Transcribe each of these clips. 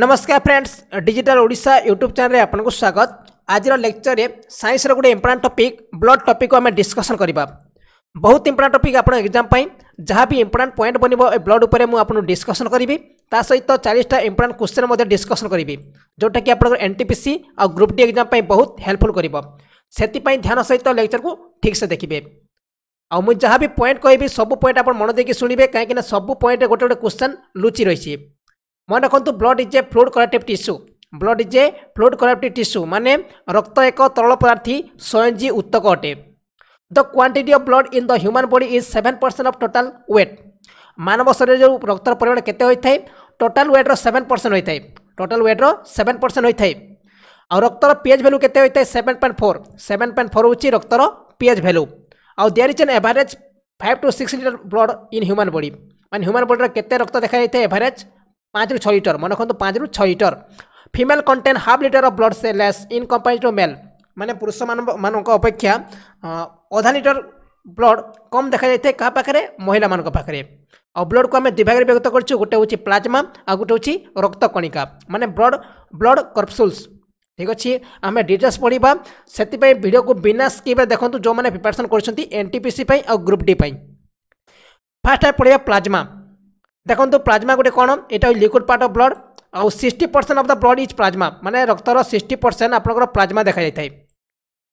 ନମସ୍କାର friends digital Odisha YouTube ଚ୍ୟାନେଲରେ ଆପଣଙ୍କୁ ସ୍ୱାଗତ ଆଜିର ଲେକ୍ଚରରେ ସାଇନ୍ସର ଗୋଟେ ଇମ୍ପୋର୍ଟାଣ୍ଟ ଟପିକ୍ ବ୍ଲଡ୍ ଟପିକ୍କୁ ଆମେ ଡିସ୍କସନ୍ କରିବା ବହୁତ ଇମ୍ପୋର୍ଟାଣ୍ଟ ଟପିକ୍ ଆପଣ ଏକ୍ଜାମ୍ ପାଇଁ ଯାହା ବି ଇମ୍ପୋର୍ଟାଣ୍ଟ ପଏଣ୍ଟ ବନିବ ଏ ବ୍ଲଡ୍ ଉପରେ ମୁଁ ଆପଣଙ୍କୁ ଡିସ୍କସନ୍ କରିବି ତା ସହିତ ଚାଳିଶଟା ଇମ୍ପୋର୍ଟାଣ୍ଟ କ୍ୱେଶ୍ଚନ୍ ମଧ୍ୟ ଡିସ୍କସନ୍ କରିବି ଯେଉଁଟାକି ଆପଣଙ୍କର ଏନ୍ ଟି ପି ସି ଆଉ ଗ୍ରୁପ୍ ଡି ଏକ୍ଜାମ୍ ପାଇଁ ବହୁତ ହେଲ୍ପଫୁଲ୍ କରିବ ସେଥିପାଇଁ ଧ୍ୟାନ ସହିତ ଲେକ୍ଚରକୁ ଠିକ୍ସେ ଦେଖିବେ ଆଉ ମୁଁ ଯାହା ବି ପଏଣ୍ଟ କହିବି ସବୁ ପଏଣ୍ଟ ଆପଣ ମନ ଦେଇକି ଶୁଣିବେ କାହିଁକିନା ସବୁ ପଏଣ୍ଟରେ ଗୋଟେ ଗୋଟେ କ୍ୱେଶ୍ଚନ୍ ଲୁଚି ରହିଛି মনে রাখতু blood is a fluid connective tissue blood is a fluid connective tissue মানে রক্ত মানে এক তরল পদার্থী স্বয়ংজী উত্তক অটে the quantity of blood in the human body is seven percent of total weight মানব শরীরে যে রক্তর পরিমাণ কেতে হয়ে টোটাল ওয়েট্র সেভেন পরসেন্ট হয়ে টোটাল ওয়েট্র সেভেন পরসেন্ট হয়ে ଆଉ ରକ୍ତର ପିଏଚ୍ ଭ୍ୟାଲୁ କେତେ ହୋଇଥାଏ seven point four seven point four ହେଉଛି ରକ୍ତର ପିଏଚ୍ ଭ୍ୟାଲୁ ଆଉ there is an average five to six litre blood in human body ମାନେ ହ୍ୟୁମାନ୍ ବଡିର କେତେ ରକ୍ତ ଦେଖାଯାଇଥାଏ ଏଭରେଜ୍ ପାଞ୍ଚରୁ ଛଅ ଲିଟର ମନେ ରଖନ୍ତୁ ପାଞ୍ଚରୁ ଛଅ litre female contain half litre of blood cell less in comparison to male ମାନେ ପୁରୁଷମାନଙ୍କ ଅପେକ୍ଷା ଅଧା ଲିଟର ବ୍ଲଡ୍ କମ୍ ଦେଖାଯାଇଥାଏ କାହା ପାଖରେ ମହିଳାମାନଙ୍କ ପାଖରେ ଆଉ ବ୍ଲଡ୍କୁ ଆମେ ଦୁଇ ଭାଗରେ ବିଭକ୍ତ କରିଛୁ ଗୋଟେ ହେଉଛି ପ୍ଲାଜମା ଆଉ ଗୋଟେ ହେଉଛି ରକ୍ତକଣିକା ମାନେ ବ୍ଲଡ୍ ବ୍ଲଡ୍ କର୍ପସୁଲ୍ସ ଠିକ୍ ଅଛି ଆମେ ଡିଟେଲ୍ସ ପଢ଼ିବା ସେଥିପାଇଁ ଭିଡ଼ିଓକୁ ବିନା ସ୍କିପ୍ରେ ଦେଖନ୍ତୁ ଯେଉଁମାନେ ପ୍ରିପାରେସନ୍ କରୁଛନ୍ତି ଏନ୍ ଟି ପି ସି ପାଇଁ ଆଉ ଗ୍ରୁପ୍ ଡି ପାଇଁ ଫାର୍ଷ୍ଟ ଆମେ ପଢ଼ିବା ପ୍ଲାଜମା ଦେଖନ୍ତୁ ପ୍ଲାଜମା ଗୋଟେ କ'ଣ ଏଇଟା ହେଉଛି ଲିକ୍ୱିଡ଼ ପାର୍ଟ ଅଫ୍ ବ୍ଲଡ଼ ଆଉ sixty percent of the blood is plasma ମାନେ ରକ୍ତର ସିକ୍ସଟି ପରସେଣ୍ଟ ଆପଣଙ୍କର ପ୍ଲାଜମା ଦେଖାଯାଇଥାଏ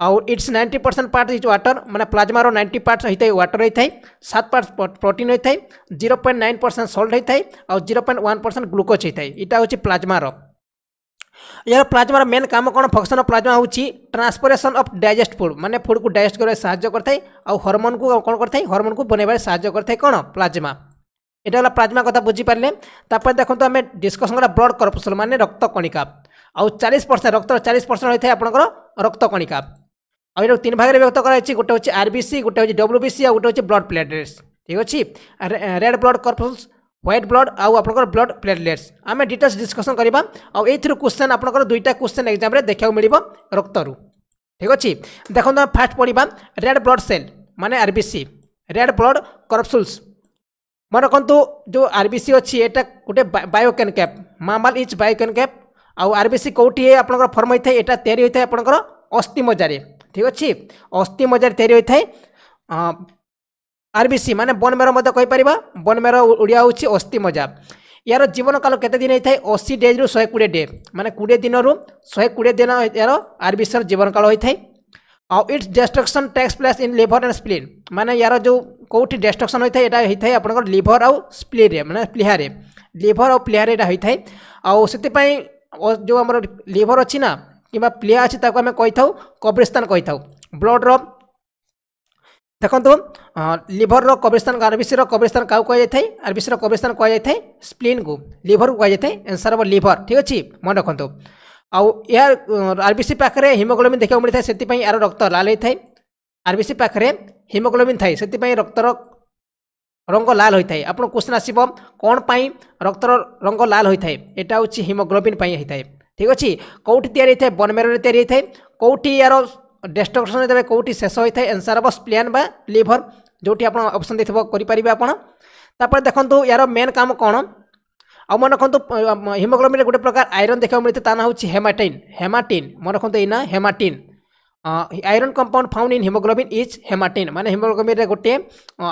ଆଉ it's ninety percent part is water ମାନେ ପ୍ଲାଜମାର ନାଇଣ୍ଟି ପାର୍ଟ ହୋଇଥାଏ ୱାଟର ହୋଇଥାଏ ସାତ ପାର୍ଟ ପ୍ରୋଟିନ୍ ହୋଇଥାଏ zero point nine percent salt ହୋଇଥାଏ ଆଉ zero point one percent glucose ହୋଇଥାଏ ଏଇଟା ହେଉଛି ପ୍ଲାଜମାର ଏହାର ପ୍ଲାଜମାର ମେନ୍ କାମ କ'ଣ ଫଙ୍କସନ୍ ଅଫ୍ ପ୍ଲାଜମା ହେଉଛି ଟ୍ରାନ୍ସପୋରେସନ୍ ଅଫ୍ ଡାଇଜେଷ୍ଟ ଫୁଡ଼୍ ମାନେ ଫୁଡ଼୍କୁ ଡାଇଜେଷ୍ଟ କରିବାରେ ସାହାଯ୍ୟ କରିଥାଏ ଆଉ ହରମୋନ୍କୁ କ'ଣ କରିଥାଏ ହରମୋନ୍କୁ ବନେଇବାରେ ସାହାଯ୍ୟ କରିଥାଏ କ'ଣ ପ୍ଲାଜମା এটা হল ପ୍ଲାଜମା କଥା ବୁଝିପାରିଲେ ତାପରେ ଦେଖନ୍ତୁ ଆମେ ଡିସ୍କସନ୍ କଲା ବ୍ଲଡ୍ କର୍ପସଲ୍ ମାନେ ରକ୍ତ କଣିକା ଆଉ ଚାଳିଶ ପରସେଣ୍ଟ ରକ୍ତର ଚାଳିଶ ପରସେଣ୍ଟ ରହିଥାଏ ଆପଣଙ୍କର ରକ୍ତ କଣିକା ଆଉ ଏଇଟାକୁ ତିନି ଭାଗରେ ବିଭକ୍ତ କରାଯାଇଛି ଗୋଟେ ହେଉଛି ଆର୍ବିସି ଗୋଟେ ହେଉଛି ଡବ୍ଲ୍ୟୁବିସି ଆଉ ଗୋଟେ ହେଉଛି ବ୍ଲଡ୍ ପ୍ଲେଟଲେଟ୍ସ ଠିକ୍ ଅଛି red blood corpuscles white blood আউ আপনার ব্লড প্লেটলেটস আমি ডিটেলস ডিসকসন করা আইথর কোশ্চেন আপনার দুইটা কোশ্চেন এক্সামে দেখা মিলব রক্তরু ঠিক আছে দেখুন ফার্স্ট পড়া রেড ব্লড সেল মানে আরবিসি রেড ব্লড করপসুলস ମନେ ରଖନ୍ତୁ ଯେଉଁ ଆର୍ ବି ସି ଅଛି ଏଇଟା ଗୋଟେ biconcave mammal is biconcave ଆଉ ଆର୍ ବି ସି କେଉଁଠି ଆପଣଙ୍କର ଫର୍ମ ହୋଇଥାଏ ଏଇଟା ତିଆରି ହୋଇଥାଏ ଆପଣଙ୍କର ଅସ୍ଥି ମଜାରେ ଠିକ୍ ଅଛି ଅସ୍ଥି ମଜାରେ ତିଆରି ହୋଇଥାଏ ଆର୍ ବି ସି ମାନେ ବନମେର ମଧ୍ୟ କହିପାରିବା ବନମେର ଓଡ଼ିଆ ହେଉଛି ଅସ୍ଥି ମଜା ଏହାର ଜୀବନକାଳ କେତେ ଦିନ ହେଇଥାଏ ଅଶୀ ଡେଜ୍ରୁ ଶହେ କୋଡ଼ିଏ ଡେ ମାନେ କୋଡ଼ିଏ ଦିନରୁ ଶହେ କୋଡ଼ିଏ ଦିନ ଏହାର ଆର୍ ବି ସିର ଜୀବନକାଳ ହୋଇଥାଏ ଆଉ its destruction takes place in liver and spleen ମାନେ ୟାର ଯେଉଁ କେଉଁଠି ଡେଷ୍ଟ୍ରକ୍ସନ୍ ହୋଇଥାଏ ଏଇଟା ହୋଇଥାଏ ଆପଣଙ୍କର ଲିଭର୍ ଆଉ ସ୍ପ୍ଲିନ୍ରେ ମାନେ ପ୍ଲିହାରେ ଲିଭର୍ ଆଉ ପ୍ଲିହାରେ ଏଇଟା ହୋଇଥାଏ ଆଉ ସେଥିପାଇଁ ଯେଉଁ ଆମର ଲିଭର୍ ଅଛି ନା କିମ୍ବା ପ୍ଲିହା ଅଛି ତାକୁ ଆମେ କହିଥାଉ କବ୍ରିସ୍ତାନ କହିଥାଉ ବ୍ଲଡ଼୍ର ଦେଖନ୍ତୁ ଲିଭରର କବ୍ରିସ୍ତାନ ଆରବିସିର କବ୍ରିସ୍ତାନ କାହାକୁ କୁହାଯାଇଥାଏ ଆରବିସିର କବ୍ରିସ୍ତାନ କୁହାଯାଇଥାଏ ସ୍ପ୍ଲିନ୍କୁ ଲିଭରକୁ କୁହାଯାଇଥାଏ ଆନ୍ସର୍ ହେବ ଲିଭର ଠିକ୍ ଅଛି ମନେ ରଖନ୍ତୁ ଆଉ ଏହା ସି ପାଖରେ ହିମୋଗ୍ଲୋବିନ୍ ଦେଖିବାକୁ ମିଳିଥାଏ ସେଥିପାଇଁ ଏହାର ରକ୍ତ ଲାଲ ହୋଇଥାଏ ଆର୍ବିସି ପାଖରେ ହିମୋଗ୍ଲୋବିନ୍ ଥାଏ ସେଥିପାଇଁ ରକ୍ତର ରଙ୍ଗ ଲାଲ ହୋଇଥାଏ ଆପଣ କୋଶ୍ଚିନ୍ ଆସିବ କ'ଣ ପାଇଁ ରକ୍ତର ରଙ୍ଗ ଲାଲ ହୋଇଥାଏ ଏଇଟା ହେଉଛି ହିମୋଗ୍ଲୋବିନ୍ ପାଇଁ ହୋଇଥାଏ ଠିକ୍ ଅଛି କେଉଁଠି ତିଆରି ହୋଇଥାଏ ବନମେରରେ ତିଆରି ହୋଇଥାଏ କେଉଁଠି ଏହାର ଡେଷ୍ଟ୍ରକ୍ସନ୍ ତେବେ କେଉଁଠି ଶେଷ ହୋଇଥାଏ ଏନ୍ସାର୍ ହେବ ସ୍ପ୍ଲିଆନ୍ ବା ଲିଭର୍ ଯେଉଁଠି ଆପଣ ଅପସନ୍ ଦେଇଥିବ କରିପାରିବେ ଆପଣ ତାପରେ ଦେଖନ୍ତୁ ଏହାର ମେନ୍ କାମ କ'ଣ ଆଉ ମନେ हिमोग्लोबिन गोटे ଗୋଟେ ପ୍ରକାର ଆଇରନ୍ ଦେଖିବାକୁ ता ତା ନାଁ ହେଉଛି ହେମାଟିନ୍ ହେମାଟିନ୍ ମନେ एना हेमाटिन iron compound found in haemoglobin is हेमाटिन माने हिमोग्लोबिन गोटे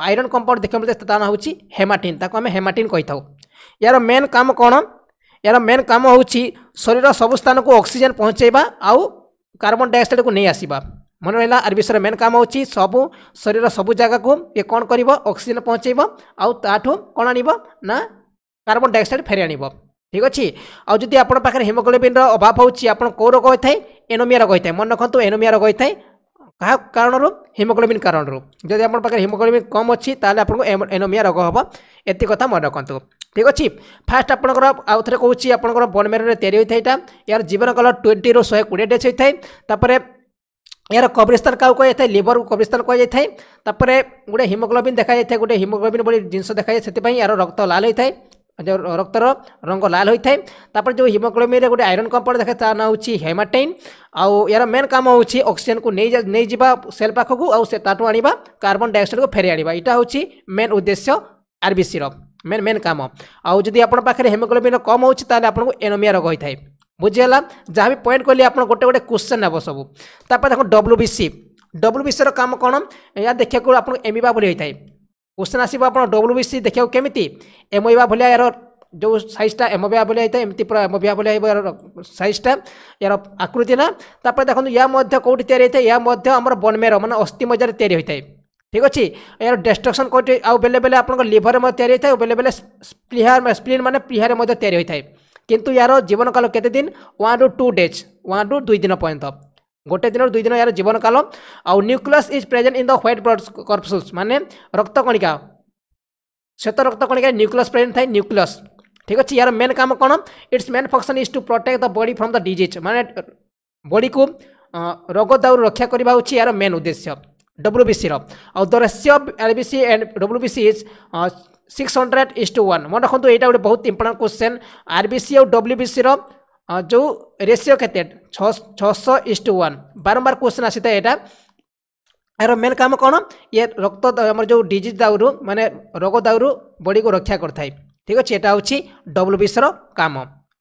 आयरन कंपाउंड देखा मिलते ता ना हूँ हेमाटिन ताको आम हेमाटिन कही था यार मेन काम कौन यार मेन काम हूँ शरीर सब स्थान को अक्सीजेन पहुँचेवा आउ कार्बन डाइअक्साइड को नहीं आसवा মনে রহিলা আর বিষয়ের মেন কাম হচ্ছে সবু শরীর সবু জায়গাকে ইয়ে কণ করব অক্সিজেন পৌঁছাইব আউ তাঠু কণ আনব কার্বন ডাইঅক্সাইড ফেরি আনব ঠিক আছে আদি আপনার পাখে হিমোগ্লোবিনর অভাব হচ্ছে আপনার কেউ রোগ হয়ে থাকে এনোমিয়া রোগ হয়ে থাকে মনে রাখতু এনোমিয়া রোগ হয়ে থাকে কাহা কারণর হিমোগ্লোবিন কারণর যদি আপনার পাখে হিমোগ্লোবিন কম অছি তাহলে আপনার এনোমিয়া রোগ হব এত কথা মনে রাখতু ঠিক আছে ফার্স্ট আপনার আউথরে কৌছি আপনার বনমেরের তৈরি হয়ে থাকে এটা ইয়ার জীবন কলর টোয়েন্টি রু শহে কোড়িয়ে ডেজ হয়ে থাকে তাপরে এর কবরস্থান কাউ কুয়া লিভর কবরস্থান কুয়া যাই তাপরে গোটে হিমোগ্লোবিন দেখা যাই গোটে হিমোগ্লোবিন বলে জিনিস দেখা যায় সেপাই এর রক্ত লাল হয়ে থাকে रक्तर रंग लाल होता है तापर जो हिमोग्लोबिन गोटे आईरन कंपाउंड देखे ना हूँ हेमाटाइन आउ यार मेन काम हूँ को नहीं नहीं जावा सेल पाखक आठ आने डाइअक्साइड को फेरी आने यहाँ हूँ मेन उद्देश्य आरबीसी मेन मेन काम आदि जदि आप हेमोग्लोबिन कम होती आपको एनोमिया रोग होता है बुझीगला जहाँ भी पॉइंट कहली आप गोटे गोटे क्वेश्चन नाब सब तापर W B C W B C काम कौन या देखा आपको एमिबा बोली है क्वेश्चन आसो आप डब्ल्यू बी सी देखा कमी एमओवा भाया यार जो सैजटा एमओवा भाया होता है एमती पूरा एमओवा भाया हो रहा सैजटा यार आकृति ना तो देखो यह कौटी या बनमेर मैंने अस्थिमजार या है ठीक अच्छे यार डेस्ट्रक्शन कौट आउ बेले बेले आप लिभर में या है बेले बेले स्प्लीहार स्प्लीन मैंने प्लीहार या है कितु यार जीवन काल के दिन वन रु टू डेज वन रु दुई दिन पर्यटन ଗୋଟେ ଦିନରୁ ଦୁଇ ଦିନ ଏହାର ଜୀବନକାଳ ଆଉ nucleus is present in the white blood corpuscles ମାନେ ରକ୍ତକଣିକା ଶ୍ଵେତ ରକ୍ତକଣିକାରେ ନ୍ୟୁକ୍ଲିୟସ୍ ପ୍ରେଜେଣ୍ଟ ଥାଏ ନ୍ୟୁକ୍ଲିୟସ୍ ଠିକ୍ ଅଛି ଏହାର ମେନ୍ କାମ କ'ଣ it's main function is to protect the body from the disease ମାନେ ବଡିକୁ ରୋଗ ଦାଉରୁ ରକ୍ଷା କରିବା ହେଉଛି ଏହାର ମେନ୍ ଉଦ୍ଦେଶ୍ୟ ଡବ୍ଲ୍ୟୁବିସିର ଆଉ the ratio ଏଲ୍ବିସି and WBC is six hundred is to one ମନେ ରଖନ୍ତୁ ଏଇଟା ଗୋଟେ ବହୁତ ଇମ୍ପୋର୍ଟାଣ୍ଟ କ୍ୱେଶ୍ଚେନ୍ ଆର୍ବିସି ଆଉ ଡବ୍ଲ୍ୟୁବିସିର ଯେଉଁ ରେସିଓ କେତେ ଛଅଶହ ଇଷ୍ଟ ୱାନ୍ ବାରମ୍ବାର କ୍ୱେଶ୍ଚନ୍ ଆସିଥାଏ ଏଇଟା ଏହାର ମେନ୍ କାମ କ'ଣ ଇଏ ରକ୍ତ ଆମର ଯେଉଁ ଡିଜିଜ୍ ଦାଉରୁ ମାନେ ରୋଗ ଦାଉରୁ ବଡ଼ିକୁ ରକ୍ଷା କରିଥାଏ ଠିକ୍ ଅଛି ଏଇଟା ହେଉଛି ଡବ୍ଲୁ ବିସ୍ର କାମ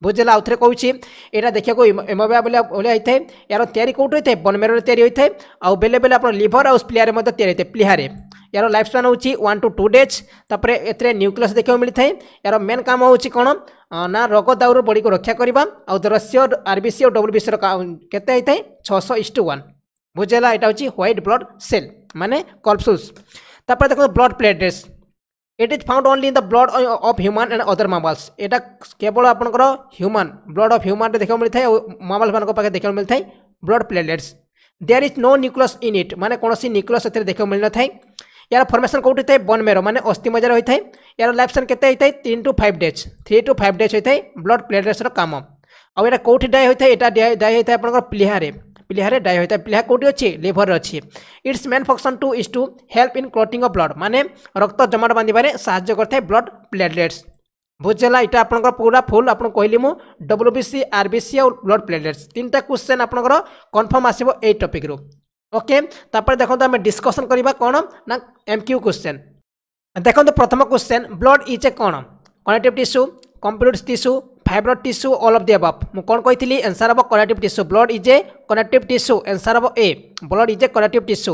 ବୁଝିଲା ଆଉଥରେ କହୁଛି ଏଇଟା ଦେଖିବାକୁ ଏମୋବିଆ ବୋଲି ଭଳିଆ ହୋଇଥାଏ ଏହାର ତିଆରି କେଉଁଠି ହୋଇଥାଏ ବନମେରରେ ତିଆରି ହୋଇଥାଏ ଆଉ ବେଳେ ବେଳେ ଆପଣ ଲିଭର ଆଉ ପ୍ଲିଆରେ ମଧ୍ୟ ତିଆରି ହୋଇଥାଏ ପ୍ଲିହାରେ ଏହାର ଲାଇଫ୍ ସ୍ପାନ୍ ହେଉଛି ୱାନ୍ ଟୁ ଟୁ ଡେଜ୍ ତାପରେ ଏଥିରେ ନ୍ୟୁକ୍ଲିୟସ୍ ଦେଖିବାକୁ ମିଳିଥାଏ ଏହାର ମେନ୍ କାମ ହେଉଛି କ'ଣ ନା ରୋଗ ଦାଉରୁ ବଡ଼ିକୁ ରକ୍ଷା କରିବା ଆଉ ଦରସ୍ୟ ସି ଓ ବି ଡବ୍ଲ୍ୟୁବିସିର କେତେ ହୋଇଥାଏ ଛଅଶହ ଇଷ୍ଟୁ ୱାନ୍ ବୁଝିଲା ଏଇଟା ହେଉଛି ହ୍ୱାଇଟ୍ ବ୍ଲଡ୍ ସେଲ୍ ମାନେ କର୍ପସୁସ୍ ତାପରେ ଦେଖନ୍ତୁ blood platelets it is found only in the blood of human and other mammals एटा केवल आपंकर ह्यूमान ब्लड अफ ह्यूमान देखा मिलता है मामल्स मान पाखे देखा मिलता है blood platelets there is no nucleus in it माने कौन न्यूक्लियस ए देखा मिल ना था यार फर्मेसन कौटी थाए बन मेर मानते अस्थि मजार होता है यार लाइफ सेन के तीन to five days three to five days होता है ब्लड प्लेटलेट्स काम आउ यहाँ कौटी डाए होता है यहाँ डाए होता है आप प्लीहारे ପ୍ଲେହାରେ ଡାଇ ହୋଇଥାଏ ପ୍ଲେହା କେଉଁଠି ଅଛି ଲିଭରରେ ଅଛି it's main function to is to help in clotting of blood ମାନେ ରକ୍ତ ଜମାଟ ବାନ୍ଧିବାରେ ସାହାଯ୍ୟ କରିଥାଏ ବ୍ଲଡ଼ ପ୍ଲେଟଲେଟ୍ସ ବୁଝିଲା ଏଇଟା ଆପଣଙ୍କର ପୁରା ଫୁଲ୍ ଆପଣ କହିଲି ମୁଁ W B C R B C ଆଉ ବ୍ଲଡ଼ ପ୍ଲେଟଲେଟ୍ସ ତିନିଟା କ୍ୱେଶ୍ଚନ୍ ଆପଣଙ୍କର କନଫର୍ମ ଆସିବ ଏଇ ଟପିକ୍ରୁ ଓକେ ତାପରେ ଦେଖନ୍ତୁ ଆମେ ଡିସ୍କସନ୍ କରିବା କ'ଣ ନା ଏମ୍ କ୍ୟୁ କ୍ୱେଶ୍ଚନ୍ ଦେଖନ୍ତୁ ପ୍ରଥମ କ୍ୱେଶ୍ଚନ୍ ବ୍ଲଡ଼ ଇଜ୍ ଏ କ'ଣ connective tissue computer tissue fibrous tissue all of the above ମୁଁ କ'ଣ କହିଥିଲି ଏନ୍ସର୍ ହେବ connective tissue blood is a connective tissue answer ହେବ ଏ blood is a connective tissue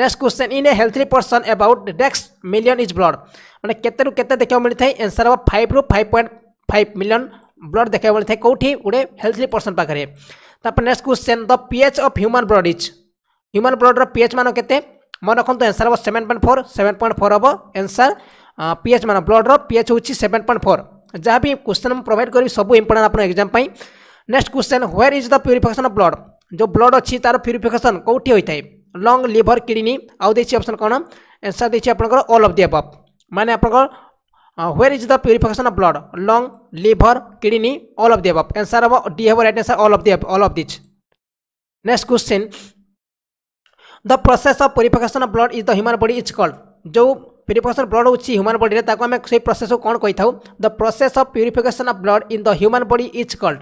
next question in a healthy person about ଡେକ୍ସ million is blood ମାନେ କେତେରୁ କେତେ ଦେଖିବାକୁ ମିଳିଥାଏ ଏନ୍ସର୍ ହେବ ଫାଇଭ୍ରୁ five point five million blood ଦେଖିବାକୁ ମିଳିଥାଏ କେଉଁଠି ଗୋଟେ ହେଲ୍ଥଲି ପର୍ସନ୍ ପାଖରେ ତାପରେ next question the pH of human blood is human ବ୍ଲଡ୍ର ପିଏଚ୍ ମାନ କେତେ ମନେ ରଖନ୍ତୁ ଏନ୍ସର୍ ହେବ seven point four seven point four ହେବ ଏନ୍ସର୍ ପିଏଚ୍ ମାନ ବ୍ଲଡ୍ର ପିଏଚ୍ ହେଉଛି ସେଭେନ୍ ପଏଣ୍ଟ ଫୋର୍ जहाँ भी क्वेश्चन मुझे प्रोवैड करी सब इंपोर्टा आप exam next question where is the purification of blood जो ब्लड अच्छी तार प्यूरीफिकेसन कौटी होता है लंग लिभर किडनी आउ अप्सन कौन एनसर देखिए आप अल अफ दि अब मैंने आप where is the purification of blood lung liver kidney all of the अब एनसर हम डी हम right answer all of the all of these next question the process of purification of blood is the human body is called जो purification blood ହେଉଛି human ବଡ଼ିରେ ତାକୁ ଆମେ ସେଇ ପ୍ରୋସେସ୍କୁ କ'ଣ କହିଥାଉ the process of purification of blood in the human body is called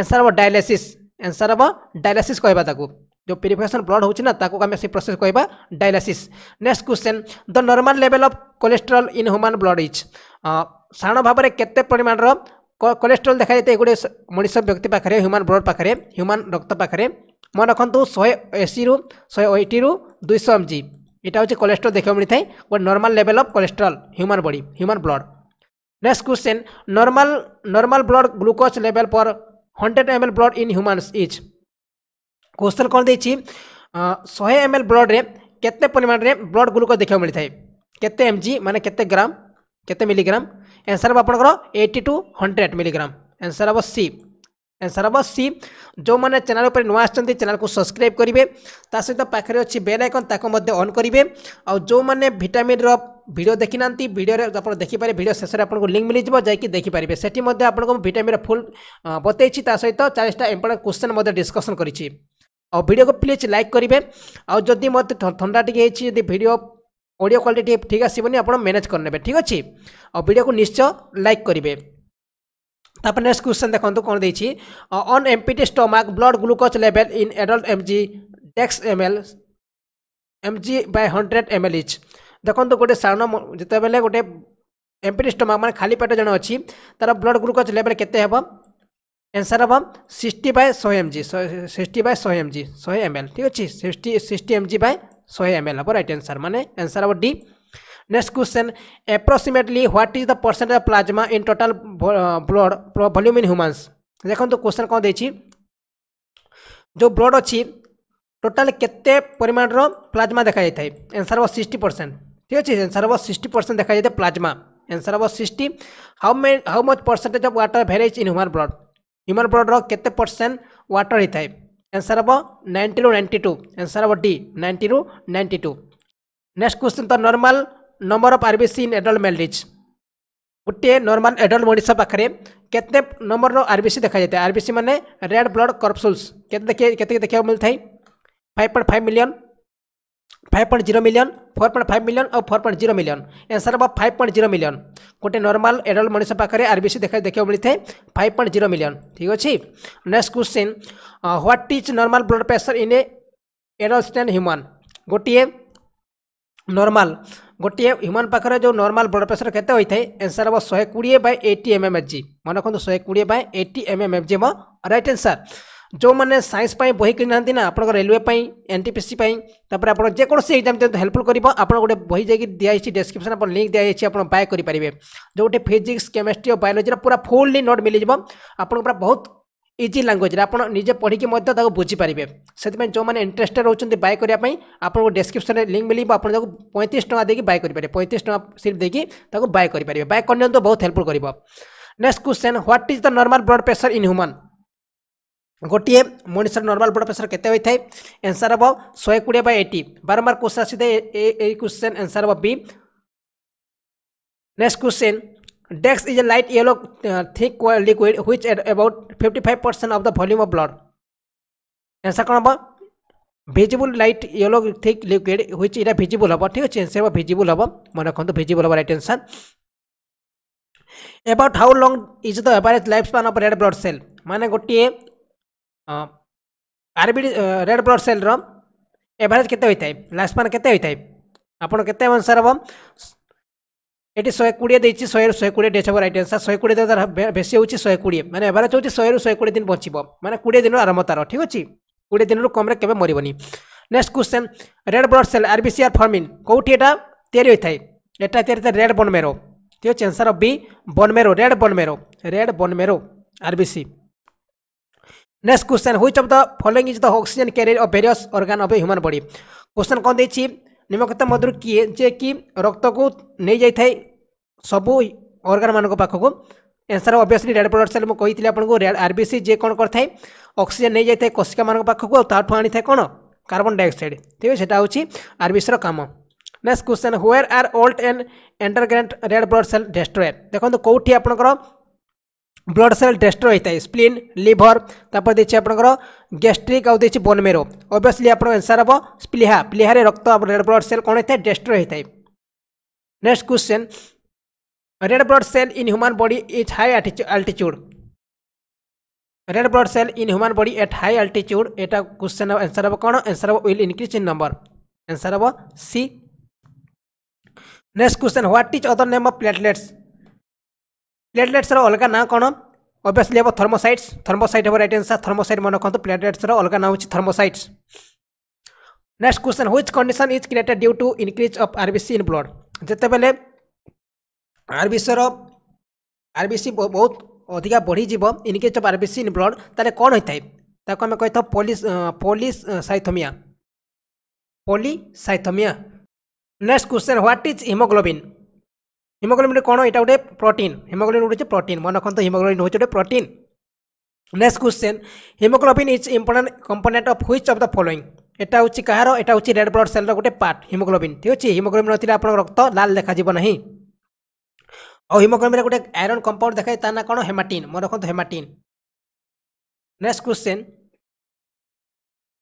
answer ହେବ ଡାଇଲିସିସ୍ ଏନ୍ସର୍ ହେବ ଡାଇଲିସିସ୍ କହିବା ତାକୁ ଯେଉଁ ପ୍ୟୁରିଫିକେସନ୍ ବ୍ଲଡ୍ ହେଉଛି ନା ତାକୁ ଆମେ ସେଇ ପ୍ରୋସେସ୍ କହିବା dialysis next question the normal level of cholesterol in human blood is ସାଧାରଣ ଭାବରେ କେତେ ପରିମାଣର କୋଲେଷ୍ଟ୍ରଲ୍ ଦେଖାଯାଇଥାଏ ଗୋଟେ ମଣିଷ ବ୍ୟକ୍ତି ପାଖରେ ହ୍ୟୁମାନ୍ ବ୍ଲଡ୍ ପାଖରେ ହ୍ୟୁମାନ୍ ରକ୍ତ ପାଖରେ ମନେ ରଖନ୍ତୁ ଶହେ ଅଶୀରୁ ଶହେ ଅଶୀରୁ ଦୁଇଶହ ଏମ୍ ଜି এটা হচ্ছে देखा मिलता है व normal level of cholesterol human body human blood next question normal normal blood glucose level per hundred M L blood in humans is question कौन दे शहे एम एल ब्लड रे परिमाण में ब्लड ग्लुकोज देखा मिलता है केते एम जी मानते केते ग्राम के मिलीग्राम एनसर हम आप eighty to hundred milligram answer हम सी ଆନ୍ସର୍ ହେବ ସି ଯେଉଁମାନେ ଚ୍ୟାନେଲ୍ ଉପରେ ନୂଆ ଆସିଛନ୍ତି ଚ୍ୟାନେଲ୍କୁ ସବସ୍କ୍ରାଇବ୍ କରିବେ ତା ସହିତ ପାଖରେ ଅଛି ବେଲ୍ ଆଇକନ୍ ତାକୁ ମଧ୍ୟ ଅନ୍ କରିବେ ଆଉ ଯେଉଁମାନେ ଭିଟାମିନ୍ର ଭିଡ଼ିଓ ଦେଖିନାହାନ୍ତି ଭିଡ଼ିଓରେ ଆପଣ ଦେଖିପାରିବେ ଭିଡ଼ିଓ ଶେଷରେ ଆପଣଙ୍କୁ ଲିଙ୍କ୍ ମିଳିଯିବ ଯାଇକି ଦେଖିପାରିବେ ସେଠି ମଧ୍ୟ ଆପଣଙ୍କୁ ମୁଁ ଭିଟାମିନ୍ର ଫୁଲ୍ ବତେଇଛି ତା ସହିତ ଚାଳିଶଟା ଇମ୍ପୋର୍ଟାଣ୍ଟ କ୍ୱେଶ୍ଚନ୍ ମଧ୍ୟ ଡିସ୍କସନ୍ କରିଛି ଆଉ ଭିଡ଼ିଓକୁ ପ୍ଲିଜ୍ ଲାଇକ୍ କରିବେ ଆଉ ଯଦି ମୋତେ ଥଣ୍ଡା ଟିକେ ହେଇଛି ଯଦି ଭିଡ଼ିଓ ଅଡ଼ିଓ କ୍ୱାଲିଟି ଠିକ୍ ଆସିବନି ଆପଣ ମ୍ୟାନେଜ୍ କରିନେବେ ଠିକ୍ ଅଛି ଆଉ ଭିଡ଼ିଓକୁ ନିଶ୍ଚୟ ଲାଇକ୍ କରିବେ তারপর নেক্সট কোশ্চেন দেখুন কোণ দিয়েছি on empty stomach blood glucose level in adult MG desks M L MG by hundred M L each দেখুন গোটে সাধারণ যেতবে গোটে এমপিটি স্টমাক মানে খালি পেট জন অছি তার ব্লড গ্লুকোজ লেভেল কেতে হব एनसर हम सिक्सटी बै शहे एम जी सिक्सटी बै शहे एम जी शहे एम एल ठीक अच्छे सिक्सटी सिक्सटी एम जी बै शहे एम एल हम रईट एनसर मैंने एनसर हम D Next question, approximately what is the percentage of plasma in total blood volume in humans? देखो question कौन दे जो ब्लड अच्छी टोटाल केते परिमाण रो प्लाज्मा देखा जाता है आंसर हम सिक्सटी परसेंट ठीक अच्छे आंसर हम सिक्सटी परसेंट देखा जाता है प्लाज्मा आंसर हम sixty how may how much percentage of water भेरेज in human blood human blood रो केते परसेंट वाटर होता है आंसर हम नाइंटी रु नाइंटी टू आंसर हम डी नाइंटी रु नाइंटी टू नेक्स्ट क्वेश्चन तो normal number of RBC in adult मेलरीज गोटे नॉर्मल एडल्ट मनीष पाखे केते नंबर आरबीसी देखा जाता है आरबीसी मैंने रेड ब्लड कर्पसुल्स के देखा मिलता है five point five million five point zero million four point five million और four point zero million answer हम फाइव पॉइंट जीरो मिलियन गोटे नर्माल एडल्ट मनीष पाखे आरबीसी देखा देखा मिलता है फाइव पॉइंट जीरो मिलियन ठीक अच्छे next question what is normal blood pressure in a adult and human गोटे नर्माल ଗୋଟିଏ ହ୍ୟୁମାନ୍ ପାଖରେ ଯେଉଁ ନର୍ମାଲ୍ ବ୍ଲଡ୍ ପ୍ରେସର୍ କେତେ ହୋଇଥାଏ ଏନ୍ସର୍ ହେବ ଶହେ କୋଡ଼ିଏ by eighty M M H G ମନେ ରଖନ୍ତୁ ଶହେ କୋଡ଼ିଏ by eighty M M H G ହେବ ରାଇଟ୍ ଆନ୍ସର୍ ଯେଉଁମାନେ ସାଇନ୍ସ ପାଇଁ ବହି କିଣିନାହାନ୍ତି ନା ଆପଣଙ୍କ ରେଲୱେ ପାଇଁ ଏନ୍ ଟି ପି ସି ପାଇଁ ତାପରେ ଆପଣ ଯେକୌଣସି ଏକ୍ଜାମ୍ ଦିଅନ୍ତୁ ହେଲ୍ପଫୁଲ୍ କରିବ ଆପଣ ଗୋଟେ ବହି ଯାଇକି ଦିଆଯାଇଛି ଡେସ୍କ୍ରିପ୍ସନ୍ ଆପଣ ଲିଙ୍କ୍ ଦିଆଯାଇଛି ଆପଣ ବାଏ କରିପାରିବେ ଯେଉଁଠି ଫିଜିକ୍ସ କେମିଷ୍ଟ୍ରି ଓ ବାୟୋଲୋଜିର ପୁରା ଫୁଲ୍ଲି ନୋଟ୍ ମିଳିଯିବ ଆପଣଙ୍କୁ ପୁରା ବହୁତ ଇଜି ଲାଙ୍ଗୁଏଜରେ ଆପଣ ନିଜେ ପଢ଼ିକି ମଧ୍ୟ ତାକୁ ବୁଝିପାରିବେ ସେଥିପାଇଁ ଯେଉଁମାନେ ଇଣ୍ଟରେଷ୍ଟେଡ୍ ରହୁଛନ୍ତି ବାଏ କରିବା ପାଇଁ ଆପଣଙ୍କୁ ଡେସ୍କ୍ରିପ୍ସନ୍ରେ ଲିଙ୍କ୍ ମିଳିବ ଆପଣ ତାକୁ ପଇଁତିରିଶ ଟଙ୍କା ଦେଇକି ବାଏ କରିପାରିବେ ପଇଁତିରିଶ ଟଙ୍କା ସିଟ୍ ଦେଇକି ତାକୁ ବାଏ କରିପାରିବେ ବାଏ କରିନିଅନ୍ତୁ ବହୁତ ହେଲ୍ପଫୁଲ୍ କରିବ next question what is the normal blood pressure in human ଗୋଟିଏ ମଣିଷର ନର୍ମାଲ ବ୍ଲଡ୍ ପ୍ରେସର କେତେ ହୋଇଥାଏ ଏନ୍ସର୍ ହେବ ଶହେ କୋଡ଼ିଏ ବାଇ ଏଇଟି ବାରମ୍ବାର କ୍ୱେଶ୍ଚନ୍ ଆସିଥାଏ ଏଇ କ୍ୱେଶ୍ଚନ୍ ଏନ୍ସର୍ ହେବ B next question Dex is a light yellow uh, thick liquid which at about 55% of the volume of blood. Answer कौन हम visible light yellow thick liquid which এটা ভিজিবল হব ঠিক আছে এনসার ভিজিবল হব মনে রাখুন ভিজিবল হব right answer about how long is the average life span of red blood cell মানে গোটিয়ে আরবিডি রেড ব্লড সেলর এভারেজ কেতে হয়ে লাইফ স্পান কেতে হয়ে আপনার কেতে আনসার হব এটি শহে কোড়িয়ে দিয়েছি শহে শহে কোড়িয়ে ডেজ হবো রাইট আনসার শহে কোড়িয়ে তার বেশি হচ্ছে শহে কোড়িয়ে মানে এভারেজ হচ্ছে শহে শহে কোড়িয়ে দিন বঞ্চব মানে কোড়িয়ে দিন আরম্ভ তার ঠিক আছে কোড়িয়ে দিন কমরে কেবে মরবনি next question red blood cell আর বিসিআর ফর্মিন কোটি এটা তৈরি হয়ে থাকে এটা তৈরি থাকে রেড বনমেরো ঠিক আছে answer of B bone marrow red bone marrow red bone marrow R BC next question which of the following is the oxygen carrier of various organ of a human body question কম দিয়েছি ନିମକ୍ଷତା ମଧ୍ୟରୁ କିଏ ଯିଏକି ରକ୍ତକୁ ନେଇଯାଇଥାଏ ସବୁ ଅର୍ଗାନମାନଙ୍କ ପାଖକୁ answer obviously red blood cell ମୁଁ କହିଥିଲି ଆପଣଙ୍କୁ ଆର୍ ବି ସି ଯିଏ କ'ଣ କରିଥାଏ ଅକ୍ସିଜେନ୍ ନେଇଯାଇଥାଏ କୋଷିକାମାନଙ୍କ ପାଖକୁ ଆଉ ତାଠୁ ଆଣିଥାଏ କ'ଣ କାର୍ବନ୍ ଡାଇଅକ୍ସାଇଡ଼ ଠିକ୍ ଅଛି ସେଇଟା ହେଉଛି ଆର୍ ବି ସିର କାମ next question where are old and ଏଣ୍ଡରଗ୍ରାଣ୍ଡ red blood cell destroyed ଦେଖନ୍ତୁ କେଉଁଠି ଆପଣଙ୍କର ବ୍ଲଡ୍ ସେଲ୍ ଡେଷ୍ଟ୍ର ହୋଇଥାଏ ସ୍ପ୍ଲିନ୍ ଲିଭର ତାପରେ ଦେଇଛି ଆପଣଙ୍କର ଗ୍ୟାଷ୍ଟ୍ରିକ୍ ଆଉ ଦେଇଛି ବୋନମେରୋ ଅବଭିୟସଲି ଆପଣଙ୍କ ଆନ୍ସର୍ ହେବ ପ୍ଲିହା ପ୍ଲିହାରେ ରକ୍ତ ରେଡ୍ ବ୍ଲଡ୍ ସେଲ୍ କ'ଣ ହୋଇଥାଏ ଡେଷ୍ଟ୍ର ହୋଇଥାଏ next question red blood cell in human body is high altitude red blood cell in human body at high altitude ଏଇଟା କ୍ୱେଶ୍ଚନ୍ ଆନ୍ସର୍ ହେବ କ'ଣ ଆନ୍ସର୍ ହେବ will increase in number answer ହେବ C next question what is other name of platelets ପ୍ଲେଟଲେଟ୍ସର ଅଲଗା ନାଁ କ'ଣ obviously ହେବ ଥର୍ମୋସାଇଟ୍ସ ଥର୍ମୋସାଇଟ୍ ହେବ ରାଇଟ୍ ଆନ୍ସର୍ ଥର୍ମୋସାଇଟ୍ ମନେ ରଖନ୍ତୁ ପ୍ଲେଟଲେଟ୍ସର ଅଲଗା ନାଁ ହେଉଛି thrombocytes next question which condition is created due to increase of RBC in blood ଯେତେବେଳେ ଆର୍ବିସିର ଆର୍ବିସି ବହୁତ ଅଧିକା ବଢ଼ିଯିବ increase of RBC in blood ତାହେଲେ କ'ଣ ହୋଇଥାଏ ତାକୁ ଆମେ କହିଥାଉ ପୋଲିସ police ସାଇଥୋମିଆ ପୋଲିସାଇଥୋମିଆ next question what is haemoglobin haemoglobin কোণ এটা গোটে প্রোটিন হিমোগ্লোবিন হচ্ছে প্রোটিন মনে রাখতো হিমোগ্লোবিন হচ্ছে গোটে protein next question haemoglobin is important component of which of the following এটা হচ্ছে কাহার এটা হচ্ছে রেড ব্লড সেলর গোটে পার্ট হিমোগ্লোবিন ঠিক আছে হিমোগ্লোবিন নথিলে আপনার রক্ত লাল দেখা যাব না ଆଉ ହିମୋଗ୍ଲୋବିନ୍ରେ ଗୋଟେ ଆଇରନ୍ କମ୍ପାଉଣ୍ଡ ଦେଖାଏ তার না କ'ଣ হেমাটিন মনে ରଖନ୍ତୁ haematin next question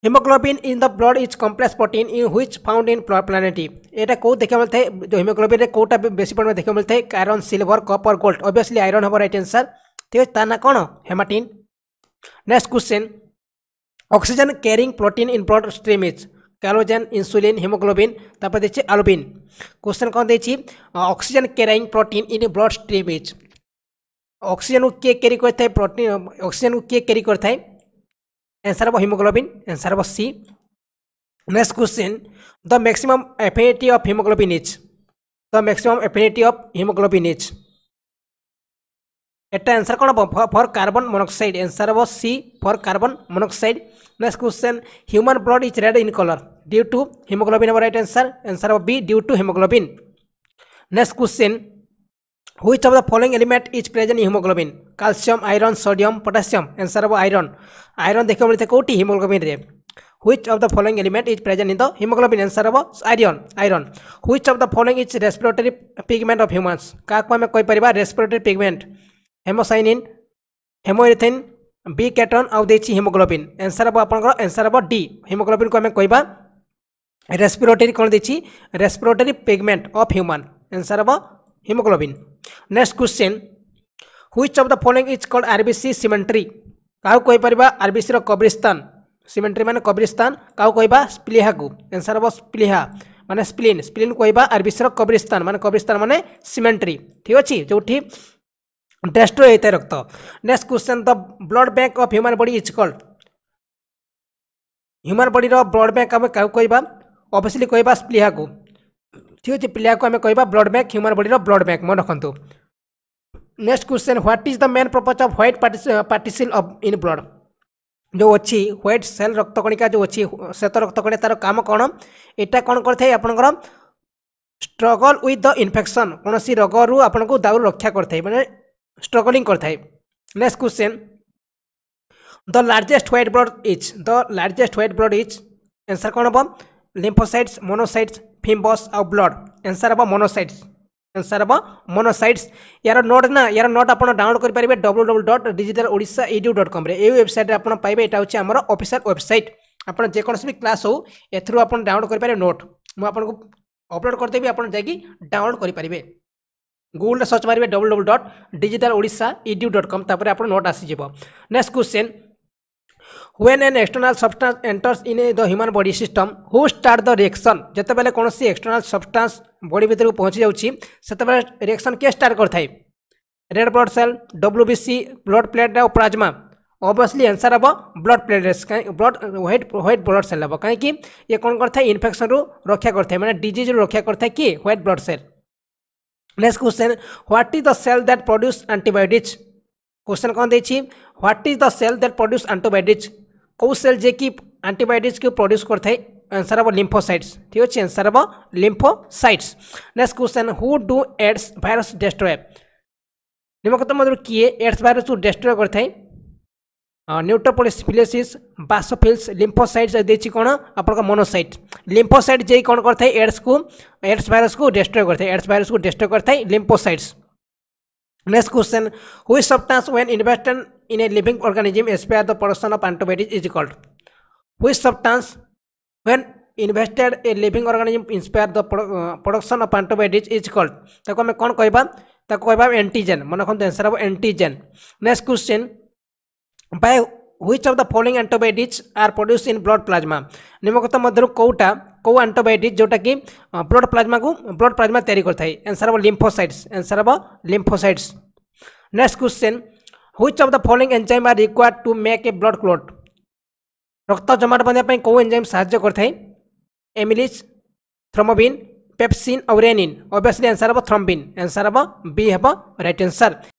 haemoglobin in the blood is complex protein in which found in প্লানেটি এটা কেউ দেখে মিলতে হিমোগ্লোবিনে কোটা বেশি পরিমাণে দেখে মিলতে iron silver copper gold obviously iron হব রাইট আনসার ঠিক আছে তার না কোণ haematin next question oxygen carrying protein in blood stream is collagen insulin haemoglobin তারপরে দিয়েছি আলবিন কোশ্চেন কোণ দিয়েছি oxygen carrying protein in blood stream is oxygen কে ক্যারি করে থাকে প্রোটিন অক্সিজেন কে ক্যারি করে থাকে এনচাৰ হ'ব হিমগ্ল'বিন এনচাৰ হ'ব C next question the maximum affinity of haemoglobin is the maximum affinity of haemoglobin is এটা এনচাৰ কণ হ'ব ফৰ কাৰ্বন মনক্সাইড এনচাৰ হ'ব C for carbon monoxide next question human blood is red in colour due to haemoglobin হ'ব right answer answer হ'ব B due to haemoglobin next question Which of the following element is present in hemoglobin? Calcium, iron, sodium, potassium. Answer of iron. Iron देखो मिलते कोटी hemoglobin रे. Which of the following element is present in the hemoglobin? Answer of iron. Iron. Which of the following is respiratory pigment of humans? काको हमें कोई परिवार respiratory pigment. Hemocyanin, hemoerythrin, B कैटन आउ देछि hemoglobin. Answer of आपनकर answer of D. Hemoglobin को हमें कोइबा respiratory कोन देछि respiratory pigment of human. Answer of hemoglobin next question which of the following is called rbc symmetry କାହାକୁ କହିପାରିବା ଆର୍ବିସିର କବ୍ରିସ୍ତାନ ସିମେଣ୍ଟ୍ରି ମାନେ କବ୍ରିସ୍ତାନ କାହାକୁ କହିବା ସ୍ପ୍ଲିହାକୁ ଏନ୍ସର୍ ହେବ ସ୍ପ୍ଲିହା ମାନେ ସ୍ପ୍ଲିନ୍ ସ୍ପ୍ଲିନ୍ କହିବା ଆର୍ବିସିର କବ୍ରିସ୍ତାନ ମାନେ କବ୍ରିସ୍ତାନ ମାନେ ସିମେଣ୍ଟ୍ରି ଠିକ୍ ଅଛି ଯେଉଁଠି ଡେଷ୍ଟ୍ରୋ ହୋଇଥାଏ ରକ୍ତ next question the blood bank of human body is called human ବଡିର ବ୍ଲଡ୍ ବ୍ୟାଙ୍କ ଆମେ କାହାକୁ କହିବା ଅବଭିୟସ୍ଲି କହିବା ସ୍ପ୍ଲିହାକୁ ঠিক আছে পিলাকে আমি কহবা ব্লড ব্যাঙ্ক হ্যুমান বডির ব্লড ব্যাঙ্ক মনে রাখতু next question what is the main purpose of white particle of in blood जो अच्छी ह्वैट सेल रक्तकणिका जो अच्छी श्वेत रक्तकणिका तार कम कौन यहाँ कौन करें आपंकर स्ट्रगल विथ द इनफेक्शन कौन सी रोगरू आपन को दारू रक्षा करते मैंने स्ट्रगलिंग करते next question the largest white blood is the largest white blood is answer कौन हम लिम्फोसाइट्स मोनोसाइट्स फिम्बस आउ ब्लड एनसर हे मोनोसाइट्स एनसर हे मोनोसाइट्स यार नोट ना यार नोट आप डाउनलोड करेंगे W W dot digital Voda audio dot कम्रे ये वेबसाइट आप पाइबे यहाँ हूँ आम अफिसील वेबसाइट ଆପଣ ଯେକୌଣସି ବି କ୍ଲାସ୍ ହେଉ ଏଥିରୁ ଆପଣ ଡାଉନଲୋଡ଼ କରିପାରିବେ ନୋଟ୍ ମୁଁ ଆପଣଙ୍କୁ ଅପଲୋଡ଼ କରିଦେବି ଆପଣ ଯାଇକି ଡାଉନଲୋଡ଼ କରିପାରିବେ ଗୁଗୁଲରେ ସର୍ଚ୍ଚ ମାରିବେ W W dot digital Odisha edu dot com ତାପରେ ଆପଣ ନୋଟ୍ ଆସିଯିବ next question when an external substance enters in the human body system who start the reaction ଯେତେବେଳେ କୌଣସି ଏକ୍ସଟର୍ନାଲ୍ ସବଷ୍ଟାନ୍ସ ବଡି ଭିତରକୁ ପହଞ୍ଚି ଯାଉଛି ସେତେବେଳେ ରିଏକ୍ସନ୍ କିଏ ଷ୍ଟାର୍ଟ କରିଥାଏ red blood cell W B C blood plate ଆଉ ପ୍ଲାଜମା ଅବଭିୟସ୍ଲି ଆନ୍ସର୍ ହେବ ବ୍ଲଡ୍ ପ୍ଲେଟଲେଟ୍ସ କାହିଁକି blood white white blood cell ହେବ କାହିଁକି ଇଏ କ'ଣ କରିଥାଏ ଇନଫେକ୍ସନ୍ରୁ ରକ୍ଷା କରିଥାଏ ମାନେ ଡିଜିଜ୍ରୁ ରକ୍ଷା କରିଥାଏ କି white blood cell next question what is the cell that produce antibiotics question कौन देखिए what is the cell that produce antibiotics कौ सेल जे कि आंटोबायोटिक्स को प्रड्यूस करता आंसर हम लिम्फोसाइट्स ठीक अच्छे आंसर हम lymphocytes next question who do AIDS virus destroy निम्नकतम मधुर किए एड्स भाइरस को डेस्ट्रॉय करता है बासोफिल्स लिम्फोसाइट्स देखिए कौन आप मोनोसाइट लिम्फोसाइट जे कौन करता है एड्स को एड्स भाइरस को डेस्ट्रय करता है एड्स भाइरस को डेस्ट्रॉय करता है lymphocytes Next question, which substance when invested in a living organism is where the production of antibodies is called? Which substance when invested a living organism inspired the production of antibodies is called? ताको हमें कौन कहबा ताको कहबा antigen मन रखते answer हम antigen next question by which of the following antibodies are produced in blood plasma निम्नलिखित मध्य कोटा কেউ আন্টোবায়োটিক যেটা কি ব্লড প্লাজমা কু ব্লড প্লাজমা তৈরি করে থাকে আনসার হব লিম্ফোসাইটস আনসার হব lymphocytes next question which of the following enzyme are required to make a blood clot রক্ত জমাট বাঁধিয়া কেউ এনজাইম সাহায্য করে থাকে এমিলিস থ্রোমোবিন পেপসিন और रेनिन अबियसली आंसर हम थ्रम्बिन आंसर हम बी हम रईट आंसर